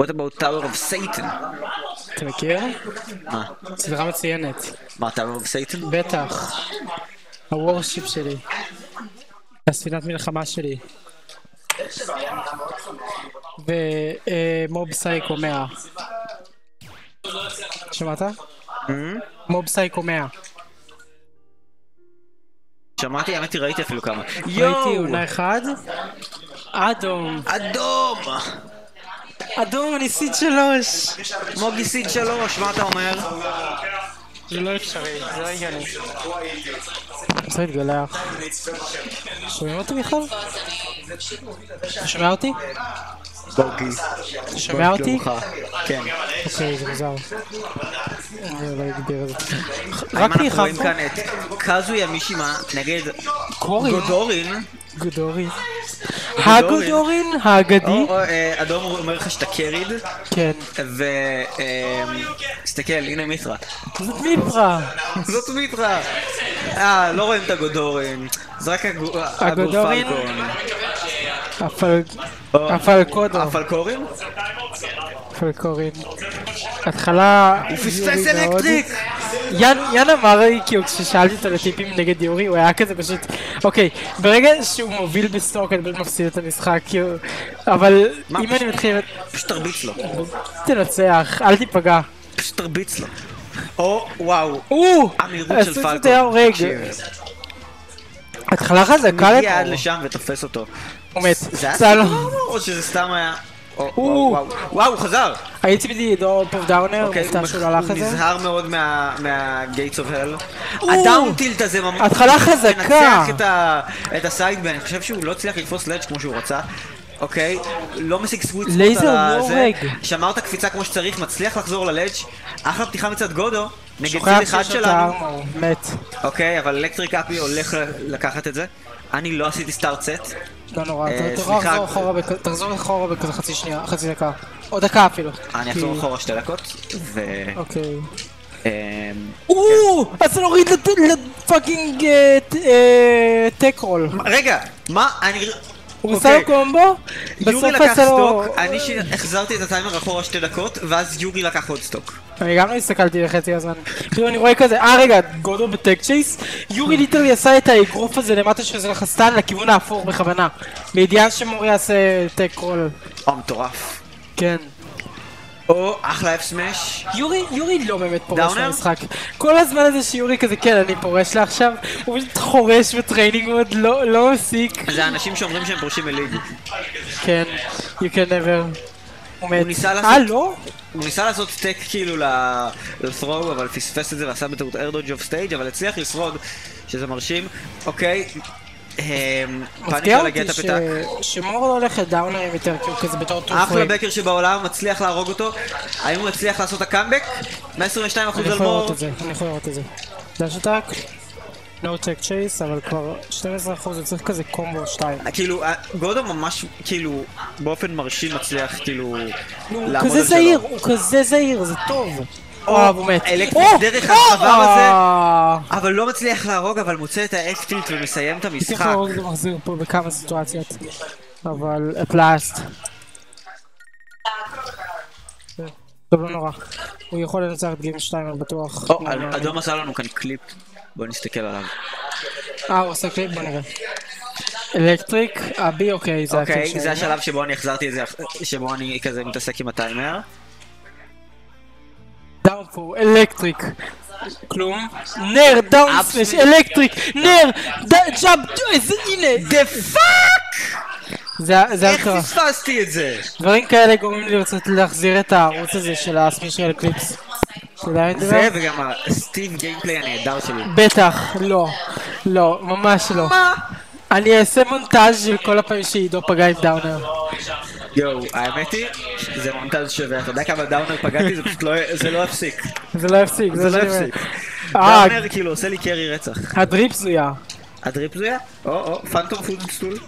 What about Tower of Satan? אתה מכיר? מה? סדרה מצוינת. מה, Tower of Satan? בטח. הוורשיפ שלי. הספינת מלחמה שלי. ומוב סייקו 100. שמעת? מוב סייקו 100. שמעתי, האמת היא ראיתי אפילו כמה. ראיתי עונה אחד. אדום. אדום! אדום, אני סיד שלוש. מוגי סיד שלוש, מה אתה אומר? זה לא אפשרי, זה לא הגיוני. אני רוצה להתגלח. שומעים אותי בכלל? אתה שומע אותי? בוגי. אתה שומע אותי? כן. אוקיי, זה מוזר. אני אולי אגביר את זה. האם רק אנחנו רואים. כאן את קזויה מישימה נגד. גודורין? גודורין. הגודורין האגדי? אה, אדום אומר לך שאתה קריד, כן. ו... אה, תסתכל, הנה מיתרה. זאת מיפרה. זאת מיתרה! אה, לא רואים את הגודורין. זה רק הגו- הגודורין? הפלקודו. הפלקורים? הפלקורין. התחלה... הוא פספס. אלקטריק! יאן, אמר לי, כאילו כששאלתי אותו לטיפים נגד יורי, הוא היה כזה פשוט, אוקיי, ברגע שהוא מוביל בסטוק אני פשוט מפסיד את המשחק, כאילו, אבל אם אני מתחיל, פשוט תרביץ לו. תנצח, אל תיפגע. פשוט תרביץ לו. או, וואו. או! המהירות של. תקשיב, התחלה חזקה מגיע עד לפה. לשם ותופס אותו. הוא מת. זה היה סיפור או שזה סתם היה... או, או. וואו, הוא חזר! הייתי בדידו פוף דאונר, אוקיי, מופתע הוא שהוא לא הלך הוא את זה. נזהר מאוד מה-gates of hell. או. הדאונטילט הזה ממש... התחלה חזקה. מנצח את הסיידבן, אני חושב שהוא לא הצליח לתפוס לדג' כמו שהוא רצה. אוקיי, לא משיג סוויט ספוט לייזר הורג. שמר את הקפיצה כמו שצריך, מצליח לחזור ללדג', אחלה פתיחה מצד גודו, נגד ציל אחד שלנו, מת. אוקיי, אבל אלקטריק אפי הולך לקחת את זה, אני לא עשיתי סטארט סט, לא נורא, אה. תחזור אחורה בכ- תחזור אחורה בכזה חצי שנייה, חצי דקה. או דקה אפילו. אני אחזור אחורה שתי דקות, ו... אוקיי. אמ, או! אז נוריד ל fucking אה, tech roll. רגע, מה, אני... הוא עשה לו אוקיי. קומבו, יורי בסוף לקח עשה לו... stock, אני שהחזרתי את הטיימר אחורה שתי דקות, ואז יורי לקח עוד stock. אני גם לא הסתכלתי לחצי הזמן. כאילו אני רואה כזה, אה רגע, גודו ב tech chase, יורי literally עשה את האגרוף הזה למטה שזה לחסטן לכיוון ההפוך בכוונה. בידיעה שמור יעשה tech roll. או, מטורף. כן. או, אחלה up smash. יורי, יורי לא באמת פורש? מהמשחק. כל הזמן הזה שיורי כזה, כן, אני פורש לה עכשיו, הוא פשוט חורש ב training mode, לא לא מפסיק. זה אנשים שאומרים שהם פורשים מ League. כן, you can never. הוא. ניסה לעשות- אה, לא? הוא ניסה לעשות tech כאילו ל- ל throw, אבל פספס את זה ועשה בטעות air dodge off stage, אבל הצליח לשרוד, שזה מרשים. אוקיי. אמ, מפתיע אותי ש-. שמור לא הולך ל down air ים יותר, כי הוא כזה בתור טור אחלה בקר שבעולם, מצליח להרוג אותו. האם הוא הצליח לעשות את הקאמבק? 122% אני על מור. אני יכול לראות את זה. dash attack, no tech chase, אבל כבר 12% הוא צריך כזה קומבו 2. כאילו, ה- גודו ממש, כאילו, באופן מרשים מצליח, כאילו, הוא לעמוד כזה על שלו. זהיר, הוא כזה זהיר, זה טוב. או, וואו, הוא מת. electric או, דרך או, הדבר הזה. אה. אבל לא מצליח להרוג, אבל מוצא את ה up tilt ומסיים את המשחק. יכול להרוג את המחזיר פה בכמה סיטואציות. אבל את טוב, לא נורא. הוא יכול לנצח את game 2, אני בטוח. או, אדום עשה לנו כאן קליפ. בוא נסתכל עליו. אה, הוא עושה קליפ? בוא נראה. electric, אבי, אוקיי, זה הקליפ אוקיי. זה השלב שבו אני החזרתי את זה, שבו אני כזה מתעסק עם הטיימר. down throw, electric. כלום. nair, slash. electric, nair, jab, איזה, הנה. the fuck! זה זה איך. פספסתי את זה? דברים כאלה גורמים לי לרצות להחזיר את הערוץ הזה של ה special clips. זה וגם ה Steve gameplay הנהדר שלי. בטח, לא. לא, ממש לא. מה? אני אעשה מונטאז' של כל הפעמים שעידו פגע עם down air. יואו, האמת היא, זה מונטז שווה, אתה יודע כמה down air פגעתי? זה פשוט לא, זה לא יפסיק. זה לא יפסיק, זה לא. יפסיק. אה, down air כאילו עושה לי קרי רצח. הדריפ זויה. הדריפ זויה? או, או, phantom footstool.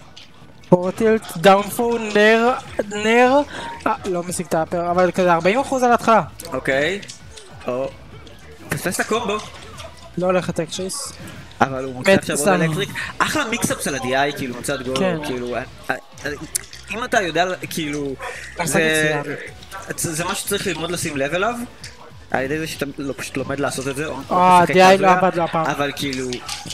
forward tilt, down throw, nair, nair, אה, לא משיג את ה up air, אבל כזה 40% על ההתחלה. אוקיי. או. פספס את הקומבו. לא הולך לטק צ'ייס. אבל הוא מוצא עכשיו עוד. אלקטריק. אחלה מיקסאפס על ה-DI, כאילו מצד גול, כן. כאילו... אה, אה, אם אתה יודע, כאילו. זה משהו שצריך ללמוד לשים לב אליו. על ידי זה שאתה לא, פשוט לומד לעשות את זה, או אה, די, לא עבד לו הפעם. אבל כאילו,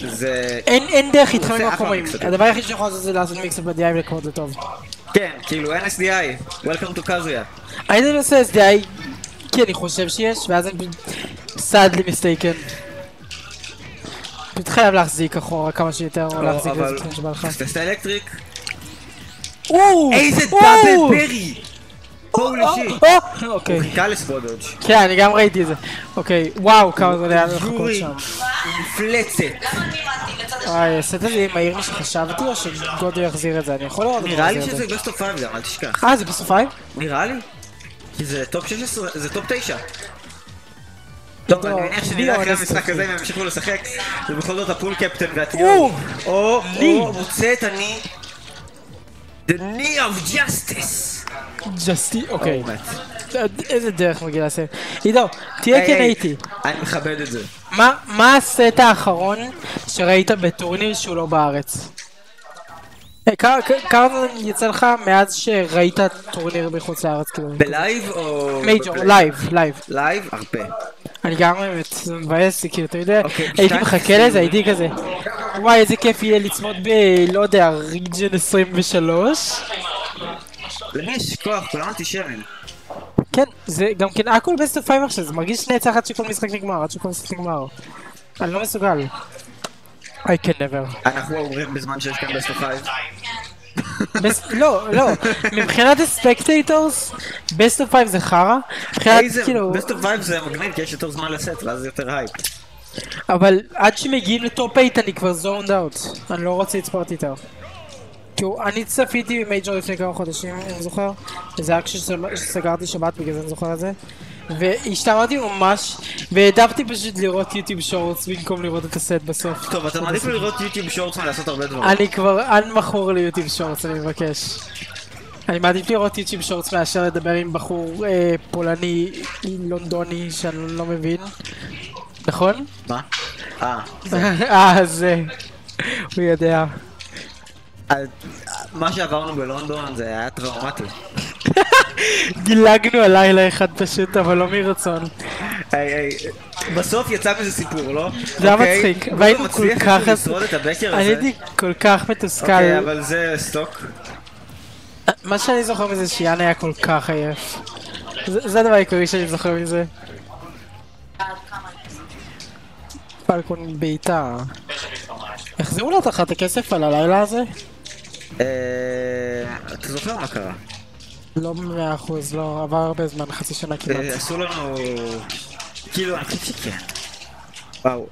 זה... אין אין דרך אחלה במקומיים. מיקסים. הדבר היחיד שיכול לעשות זה לעשות מיקס ב-DI ולקרוא זה טוב. כן, כאילו NSDI, Welcome to קזויה. הייתי עושה SDI כי אני חושב שיש, ואז אני סאדלי מיסטייקן. פשוט חייב להחזיק אחורה כמה שיותר, או להחזיק אבל... איזה תחום שבא לך. פספסת אלקטריק? או! איזה! דאבל ברי! הולי שיט! אוקיי. הוא חיכה לספודג'. כן, אני גם ראיתי את זה. אוקיי, וואו, כמה זה היה לחכות שם. מפלצת. למה אני באתי לצד השני? וואי, הסט הזה יהיה מהיר משחשבתי, או שגודו יחזיר את זה? אני יכול לראות נראה לי את שזה זה. best of 5 גם, אל תשכח. אה, זה בסוף five? נראה לי. כי זה top 16, זה top 9. טוב, לא, אני מניח שנראה אחרי המשחק? הזה אם הם ימשיכו לשחק, זה בכל זאת הפול קפטן או, והטיול. או. או, מוצא את אני... The knee of justice! ג'סטי, אוקיי. מת. איזה דרך מגיע לסיים. עידו, תהיה כן היי, הייתי. אני מכבד את זה. מה הסט האחרון שראית בטורניר שהוא לא בארץ? אה, כמה- זמן יצא לך מאז שראית טורניר בחוץ לארץ? כאילו? ב live או... major, live, live. live? הרבה. אני גם באמת, זה מבאס כאילו, אתה יודע, אוקיי, הייתי מחכה. לזה, הייתי כזה, וואי, איזה כיף יהיה לצמוד ב... לא יודע, Regen 23? למי יש כוח? כולם אנטישמים. כן, זה גם כן הכל best of five עכשיו, זה מרגיש נצח עד שכל משחק נגמר, עד שכל משחק נגמר. אני לא מסוגל. I can never. אנחנו אומרים בזמן שיש כאן best of 5. bes- לא, לא, מבחינת ה spectators, best of five זה חרא, מבחינת. כאילו, best of 5 זה מגניב כי יש יותר זמן לסט ואז זה יותר הייפ. אבל עד שמגיעים ל top 8 אני כבר zoned out, אני לא רוצה לצפות איתו. כאילו, אני צפיתי ב major לפני כמה חודשים, אני זוכר, וזה היה כשסגרתי שבת, בגלל זה אני זוכר את זה. והשתמרתי ממש, והעדפתי פשוט לראות יוטיוב שורטס במקום לראות את הסט בסוף. טוב, אתה מעדיף לראות יוטיוב שורטס מלעשות הרבה דברים. אני כבר אנ מכור ליוטיוב שורטס, אני מבקש. אני מעדיף לראות יוטיוב שורטס מאשר לדבר עם בחור אה, פולני לונדוני שאני לא מבין. נכון? מה? אה. אה, זה. הוא יודע. מה שעברנו בלונדון זה היה טראומטי. דילגנו על לילה אחד פשוט, אבל לא מרצון. בסוף יצא מזה סיפור, לא? זה היה אוקיי, מצחיק, הוא והיינו כל כך- אני. הייתי כל כך מתוסכל. אוקיי, אבל זה סטוק. מה שאני זוכר מזה שיאן היה כל כך עייף. זה הדבר העיקרי שאני זוכר מזה. פלקון בעיטה. החזירו לך את הכסף על הלילה הזה? אה, אתה זוכר מה קרה? לא במאה אחוז, לא, עבר הרבה זמן, חצי שנה כמעט. אה, עשו לנו... כאילו, אני חושב שכן. וואו.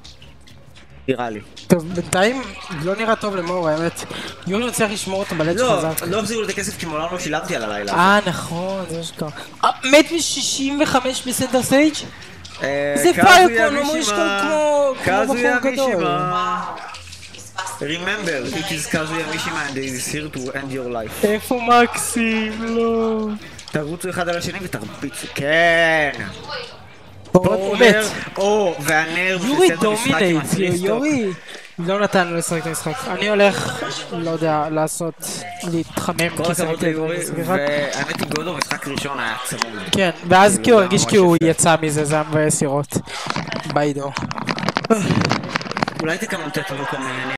נראה לי. טוב, בינתיים לא נראה טוב למור, האמת. יוני מצליח לשמור אותו ב ledge לא, חזק. לא החזירו לי את הכסף כי מעולם לא שילמתי על הלילה. אה, נכון, זה מה שקרה. אה, מת מ-65 ב center stage? אה, זה Falcon, הוא מרגיש Mishima. כמו- כמו בחור גדול. מישימה. Remember, it is Kazuya Mishima and it is here to end your life. איפה מקסים? לא. תרוצו אחד על השני ותרביצו, כן! אומר, או, והנר יורי הפריסטוק. יורי לא נתן לו לשחק את המשחק. אני הולך, לא יודע, לעשות, להתחמם, כל הכבוד ליורי. והאמת היא גודו משחק ראשון היה צמוד. כן, ואז כאילו, הרגיש כאילו. יצא מזה, זה היה מבאס לראות. ביידו. אולי תקמנו את כל מיני